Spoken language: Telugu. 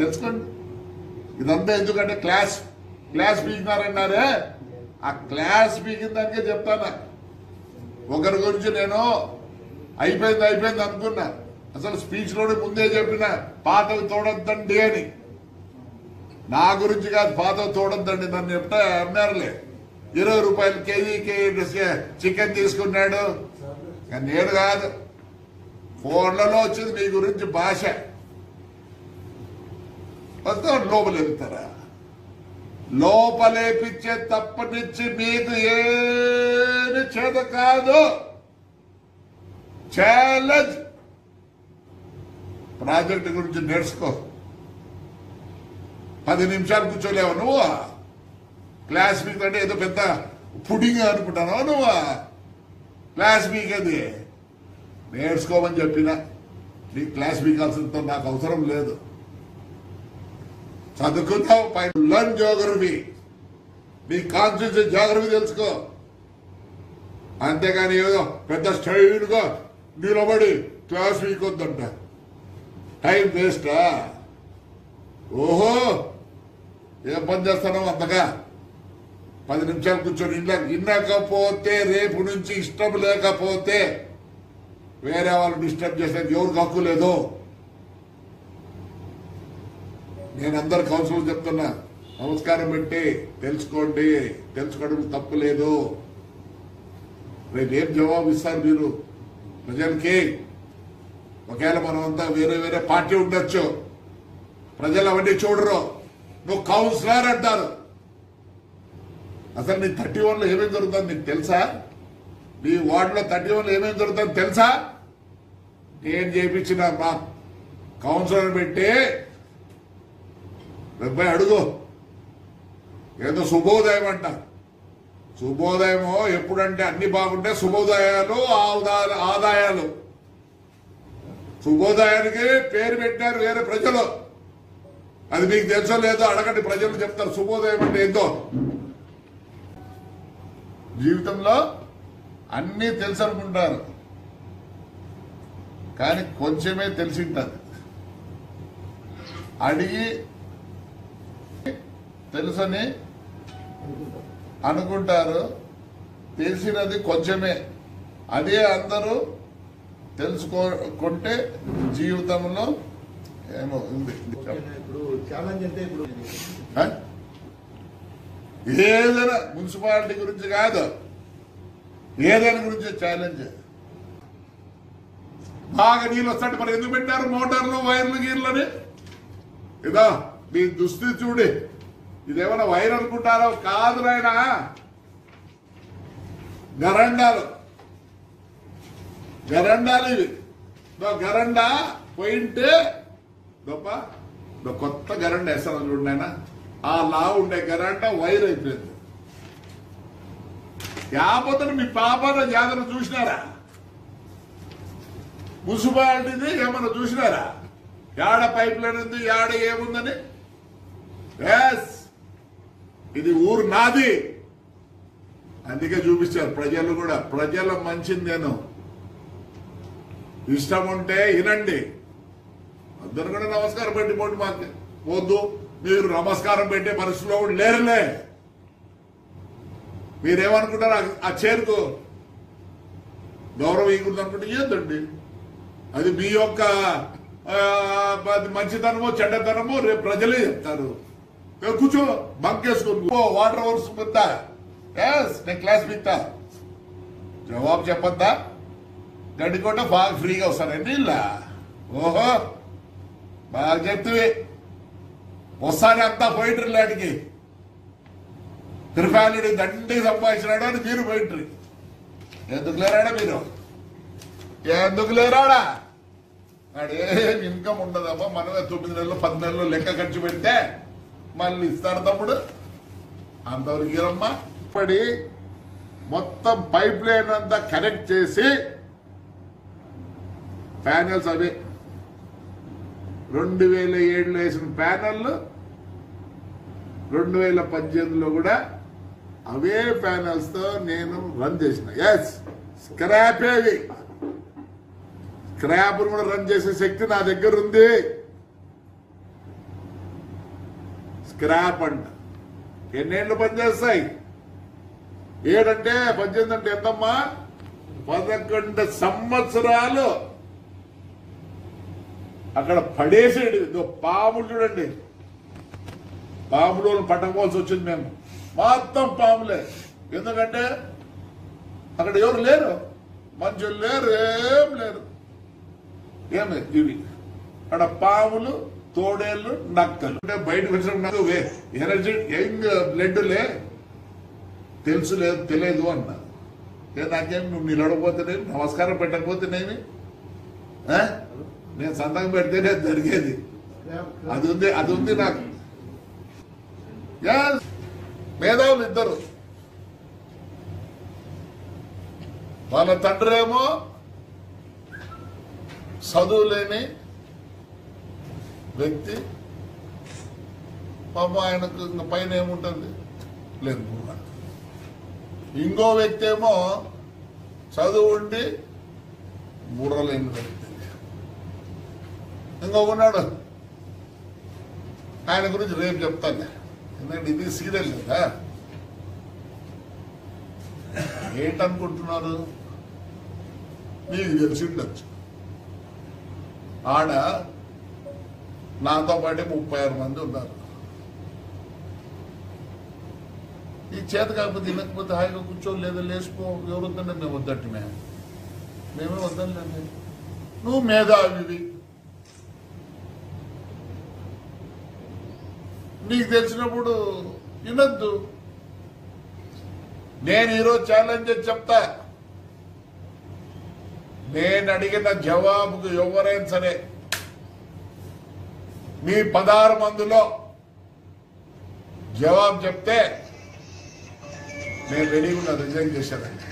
తెలుసుకోండి. ఇదంతా ఎందుకంటే క్లాస్ క్లాస్ పీకినారన్నారే? ఆ క్లాస్ పీకిన దానికే చెప్తానా? ఒకరి గురించి నేను అయిపోయింది అయిపోయింది అనుకున్నా. అసలు స్పీచ్లోనే ముందే చెప్పిన పాతవి తోడొద్దండి అని. నా గురించి కాదు పాటలు తోడొద్దండి నన్ను చెప్తే అన్నారులే. ఇరవై రూపాయలు కేజీకి చికెన్ తీసుకున్నాడు. నేను కాదు ఫోన్లలో వచ్చింది మీ గురించి భాష. మొత్తం లోపలేపుతారా లోపలేపించే తప్పనిచ్చి మీకు ఏది చేత కాదు. ఛాలెంజ్ ప్రాజెక్ట్ గురించి నేర్చుకో. పది నిమిషాలు కూర్చోలేవు నువ్వు. క్లాస్ మీకు అంటే ఏదో పెద్ద పుడింగ్ అనుకుంటాను నువ్వు? క్లాస్ మీకు అది నేర్చుకోమని చెప్పిన. నీ క్లాస్ మీకాల్సినంత నాకు అవసరం లేదు. చదువుకుందాం పైన లర్న్ జోగ్రఫీ మీ కాన్స్టిట్యూషన్ జాగ్రఫీ తెలుసుకో. అంతేగాని ఏదో పెద్ద స్టైల్గా నిలబడి క్లాస్ వీక్ వద్దంట. టైం వేస్టా ఓహో! ఏం పని చేస్తానో అంతగా? పది నిమిషాలు కూర్చొని ఇంట్లో ఇన్నకపోతే రేపు నుంచి ఇష్టం లేకపోతే వేరే వాళ్ళు డిస్టర్బ్ చేసేది ఎవరికి హక్కు లేదు? నేను అందరు కౌన్సిల్ చెప్తున్నా నమస్కారం పెట్టి తెలుసుకోండి తెలుసుకోవడం తప్పు లేదు. రేపు ఏం జవాబు ఇస్తారు మీరు? ప్రజలకి ఒకవేళ మనం అంతా వేరే వేరే పార్టీ ఉండొచ్చు. ప్రజలు అవన్నీ చూడరు. నువ్వు కౌన్సిలర్ అంటారు. అసలు నీ థర్టీ వన్లో ఏమేమి జరుగుతుంది నీకు తెలుసా? నీ వార్డులో థర్టీ వన్లో ఏమేమి జరుగుతుంది తెలుసా? నేను చేయించిన మా కౌన్సిలర్ పెట్టి డెబ్బై అడుగు. ఏదో శుభోదయం అంట శుభోదయము ఎప్పుడంటే అన్ని బాగుంటే శుభోదయాలు ఆదాయాలు. శుభోదయానికి పేరు పెట్టారు వేరే ప్రజలు. అది మీకు తెలుసో లేదో అడగండి ప్రజలు చెప్తారు శుభోదయం అంటే ఏందో. జీవితంలో అన్నీ తెలుసు అనుకుంటారు. కానీ కొంచెమే తెలిసి ఉంటుంది. అడిగి తెలుసని? అనుకుంటారు. తెలిసినది కొంచెమే. అదే అందరూ తెలుసుకోకుంటే జీవితంలో ఏమో ఉంది? ఏదైనా మున్సిపాలిటీ గురించి కాదు. ఏదైనా గురించి ఛాలెంజ్? బాగా నీళ్ళు వస్తాడు మరి ఎందుకు పెట్టారు? మోటార్లు వైర్లు గీర్లని ఇదో మీ దుస్థితి చూడి. ఇదేమన్నా వైర్ అనుకుంటారో కాదు నాయనా. గరండాలు. గరండాలు ఇవి. గరండా పోయింటే. గొప్ప కొత్త గరండా వేస్తాను చూడండి ఆ లా ఉండే గరండా వైర్ అయిపోయింది. యాపతను మీ పాపన జాతర చూసినారా? మున్సిపాలిటీది ఏమన్నా చూసినారా? యాడ పైప్ లైన్ ఉంది యాడ ఏముందని? ఎస్ ఇది ఊరు నాది. అందుకే చూపించారు ప్రజలు కూడా ప్రజల మంచిది నేను. ఇష్టం ఉంటే వినండి. అందరు కూడా నమస్కారం పెట్టి పోండి మాకు. వద్దు. మీరు నమస్కారం పెట్టే పరిస్థితిలో కూడా లేరులే. మీరేమనుకుంటారు? ఆ- ఆ చేరుకు గౌరవం ఇవ్వకూడదు అనుకుంటే ఇవ్వద్దండి అది మీ యొక్క మంచితనమో చెడ్డతనమో రేపు ప్రజలే చెప్తారు. కూర్చో బంకేసుకొని ఓ వాటర్ వర్క్స్ పెద్దా ఎస్ నేను క్లాస్ బిక్తా జవాబు చెప్పద్దా? గడ్డికోట బాగా ఫ్రీగా వస్తానండి ఇలా ఓహో బాగా చెప్తువి. వస్తానే అంతా పోయింటారు లాంటికి తిరుపాలుడి దండికి సంపాదించినాడు అని మీరు పోయింటారు ఎందుకు లేరాడా మీరు? ఎందుకు లేరాడా? వాడు ఏం ఇన్కమ్ ఉండదమ్మా. మనమే తొమ్మిది నెలలు పది నెలలు లెక్క ఖర్చు పెడితే మళ్ళీ ఇస్తాడు తమ్ముడు. అంతవరకు ఇరమ్మా పడి మొత్తం పైప్ లైన్ అంతా కనెక్ట్ చేసి ప్యానెల్స్ అవే. రెండు వేల ఏడులో వేసిన ప్యానెల్ రెండు వేల పద్దెనిమిదిలో కూడా అవే ప్యానెల్స్తో నేను రన్ చేసిన. ఎస్ స్క్రాప్ ఏవి. స్క్రాప్ కూడా రన్ చేసే శక్తి నా దగ్గర ఉంది. స్క్రాప్ అంట. ఎన్నేళ్ళు పనిచేస్తాయి? ఏడంటే పద్దెనిమిది అంటే ఎంతమ్మా? పదకొండు సంవత్సరాలు. అక్కడ పడేసాడు. ఇదో పాములు చూడండి. పాములు పట్టకపోవాల్సి వచ్చింది మేము. మొత్తం పాములే. ఎందుకంటే అక్కడ ఎవరు లేరు? మనుషులు లేరు ఏం లేరు. ఏమి ఇవి? అక్కడ పాములు తోడేళ్ళు నక్కలు. అంటే బయటకు వే ఎనర్జీ యంగ్ బ్లడ్ లే తెలుసు లేదు తెలియదు అన్నా నాకేం నువ్వు నిలవకపోతేనేమి నమస్కారం పెట్టకపోతేనేమి? ఆ? నేను సంతకం పెడితేనే జరిగేది. అది ఉంది అది ఉంది నాకు. మేధావులు ఇద్దరు. వాళ్ళ తండ్రి ఏమో చదువు లేని వ్యక్తి పాప ఆయనకు ఇంకా పైన ఏముంటుంది? లేదు ఇంకో వ్యక్తి ఏమో చదువు ఉండి బుర్రలేని వ్యక్తి. ఇంకొక ఉన్నాడు. ఆయన గురించి రేపు చెప్తాను. ఎందుకంటే ఇది సీరియల్ కదా. ఏంటనుకుంటున్నారు? మీకు తెలిసి ఉండొచ్చు. ఆడ నాతో పాటే ముప్పై ఆరు మంది ఉన్నారు. ఈ చేత కాకపోతే తినకపోతే హాయిగా కూర్చో లేదా లేచిపో ఎవరు మేము వద్దట్టు మేము మేమే వద్దండి. నువ్వు మేధావివి. నీకు తెలిసినప్పుడు వినొద్దు. నేను ఈరోజు ఛాలెంజ్ చేసి చెప్తా. నేను అడిగిన జవాబుకు ఎవరైనా సరే మీ పదహారు మందిలో జవాబు చెప్తే నేను రెడీగా ఉన్నా రిజైన్ చేశానండి.